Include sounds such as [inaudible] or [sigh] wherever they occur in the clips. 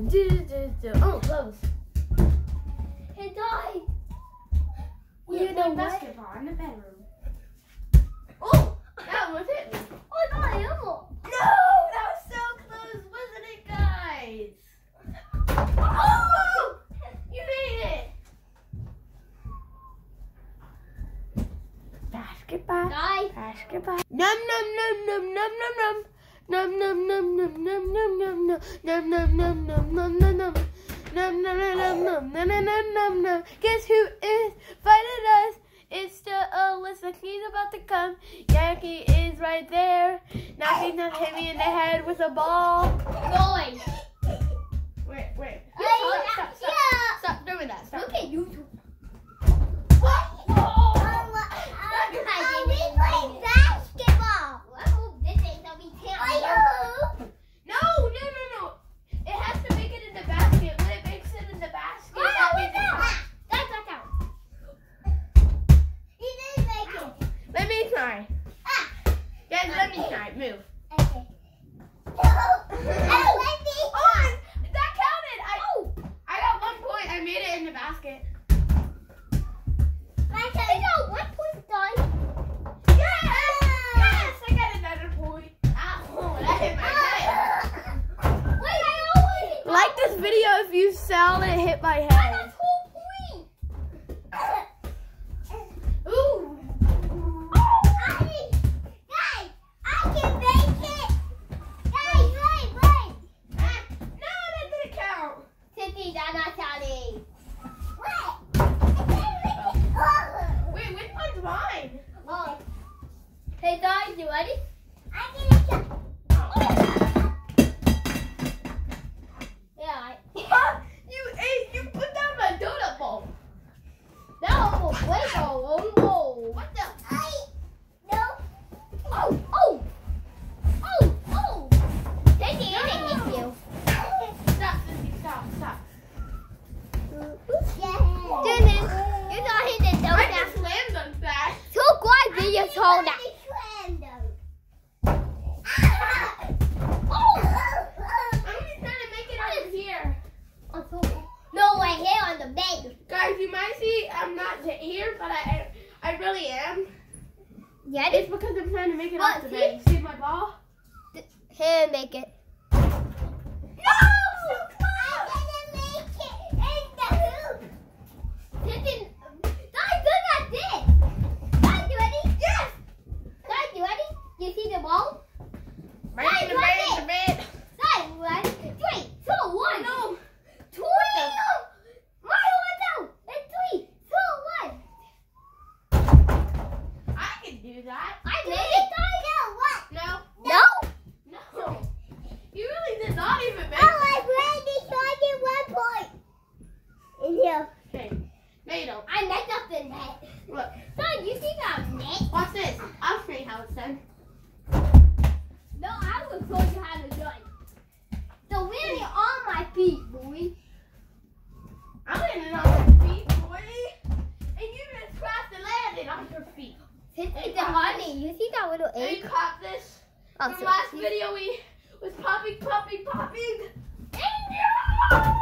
Do, do, do. Oh, close. Hey, die. We You have know playing what? basketball in the bedroom. Oh, that was it. Oh, die. Oh. No, that was so close, wasn't it, guys? Oh, you made it. Basketball. Die. Basketball. Num num num num num num num. Num num num num num num num num num num num num num num num. Num num num num num num num num num num. Guess who is fighting us? It's still Alyssa. He's about to come. Yankee is right there. He's gonna hit me in the head with a ball. Going. Wait, wait. Made it in the basket. I got one point done. Yes! Yes! I got another point. Ah, [laughs] Ow, oh, that hit my head. Wait, I always Like this video if you saw it hit my head. I'm here, but I, I really am. Yeah, It's because I'm trying to make it What, off the see? bed. You see my ball? Here, make it. No! This is the honey. You see that little egg? you caught this Oh, from so- last video we was popping, popping, popping. Watch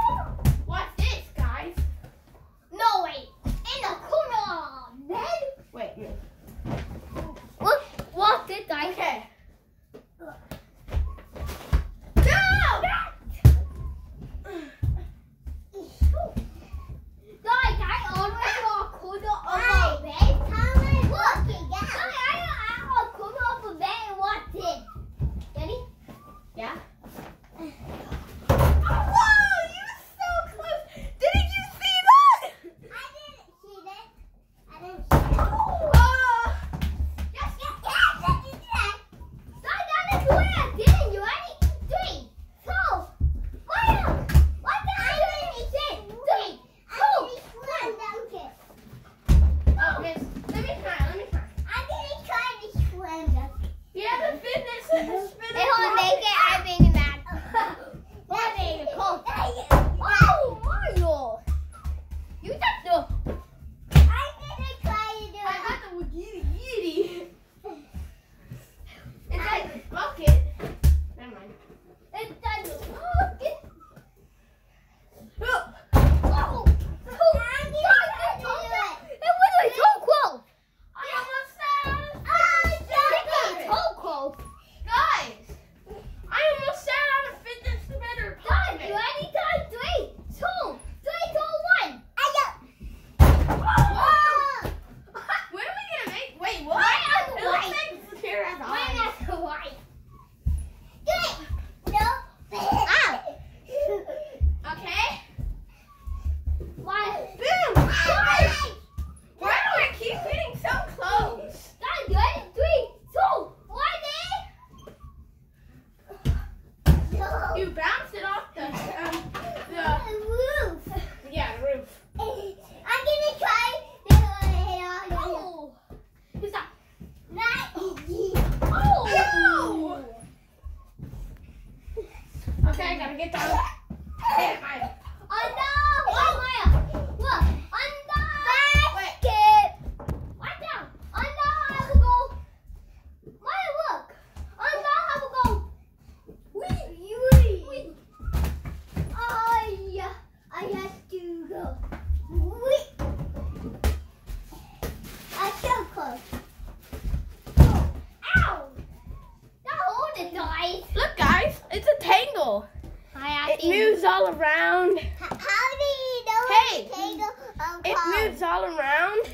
potato. Hi, it moves all around. How do you know hey, It moves all around.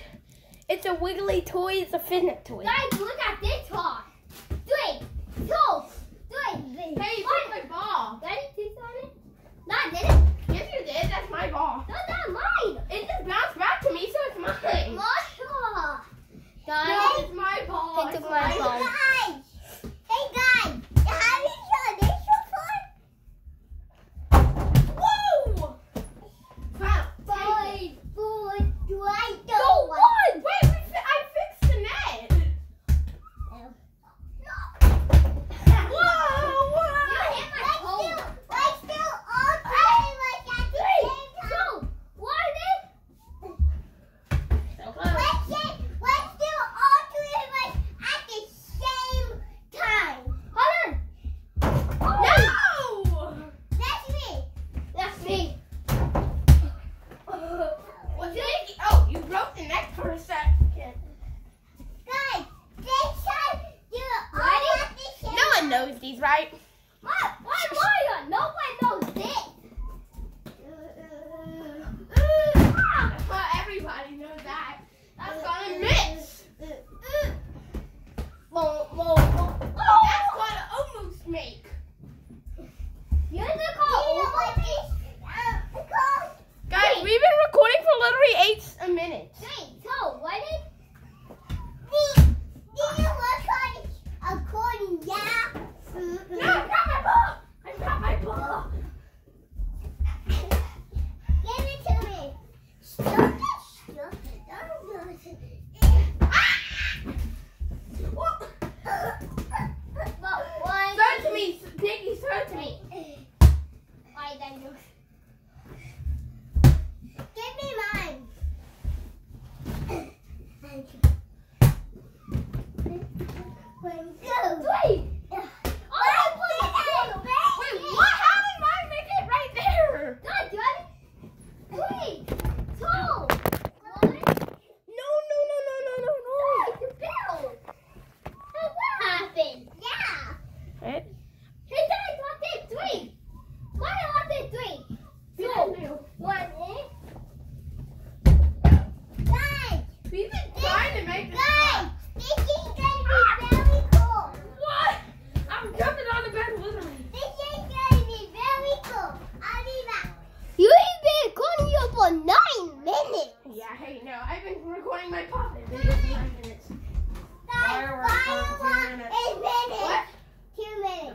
It's a wiggly toy. It's a fidget toy. Guys, look at this one. Three, two, three. Hey, you took my ball. Daddy, take on it? Not this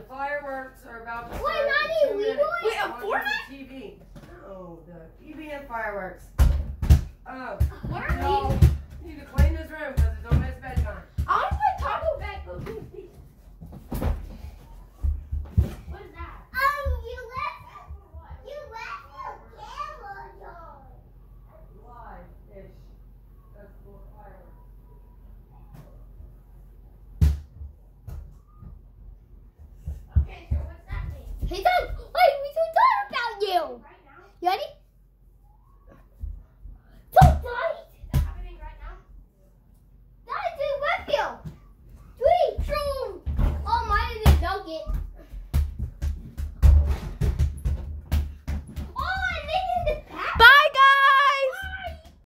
Fireworks are about to start. Wait, we doing Wait, a four minute? TV. Oh, the TV and fireworks. Oh, what are no. these?